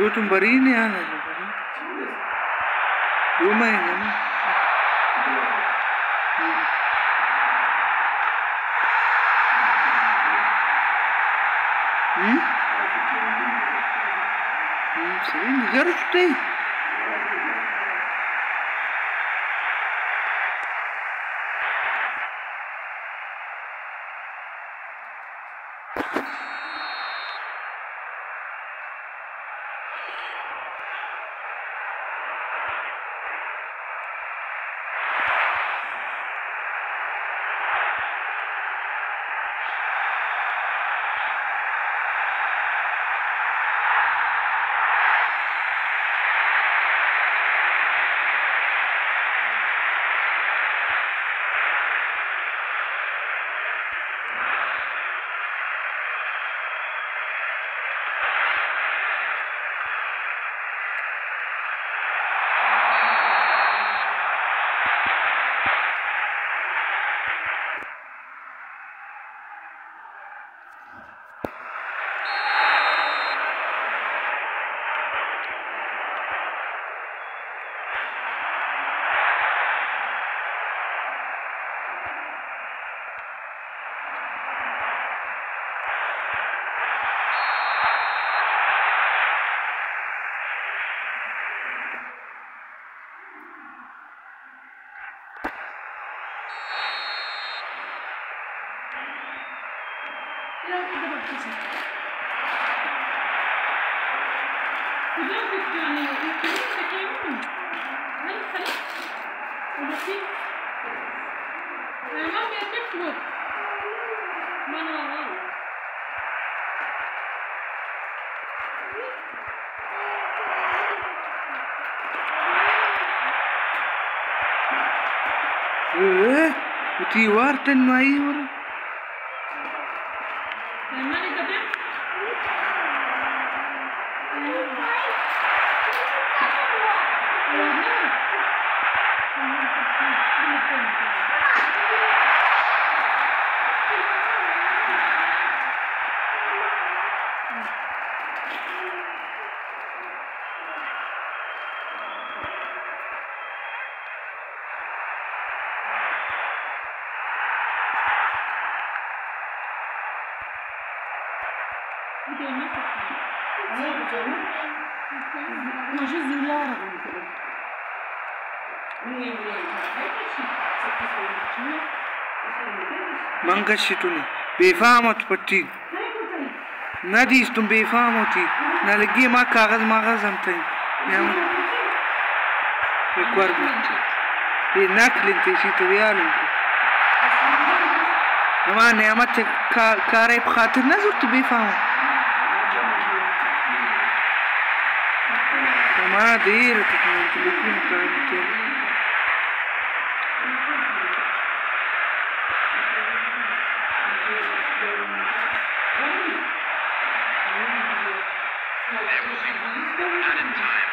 بری نہیں آ رہی تین آئی اور منگ پٹی نہ دیس تم بے فام ہوتی نہ لگی ماں کاغذ ماغذ ہم تھے یعنی۔ ایک بار નાખલી તીસી તુરિયાની હમા નિયામત છે કારે ખાતર ના જો તું બેફામ હમા દેર તકલીફ લેકિન કામ કે Everything was done in time.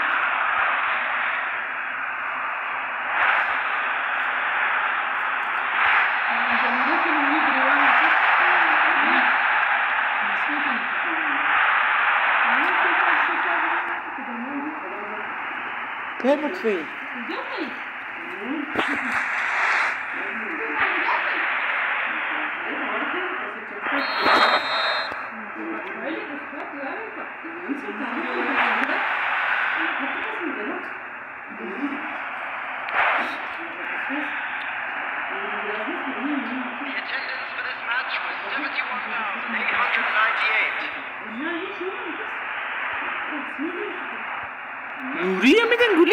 Good retrieve. Thank you. 玻璃。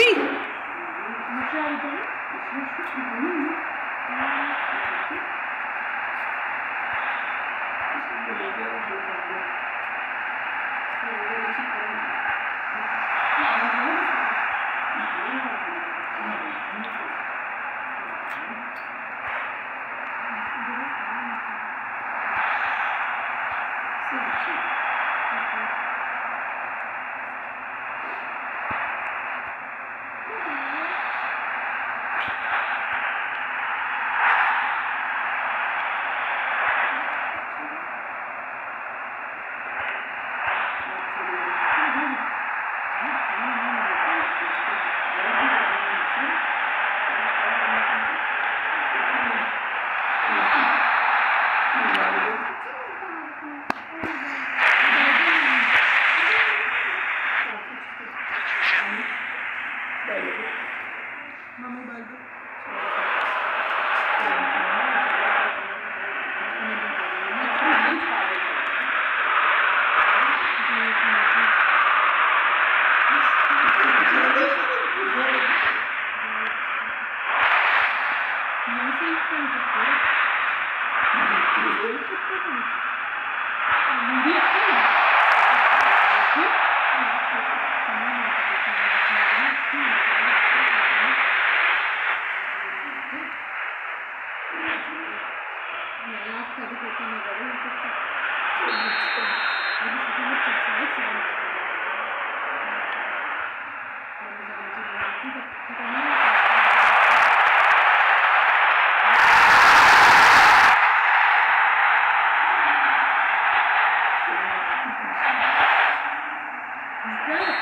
Yeah.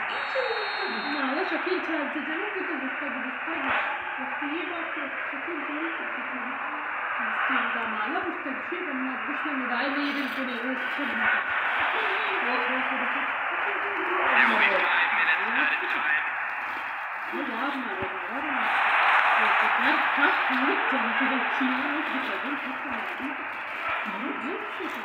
معلش شكيل تشارلز ده ممكن تستخدم تستخدم تختيبه شكيل جميل تستخدم على مستكشف انك مش مدعي لي بالكوني وتستخدم Thank you.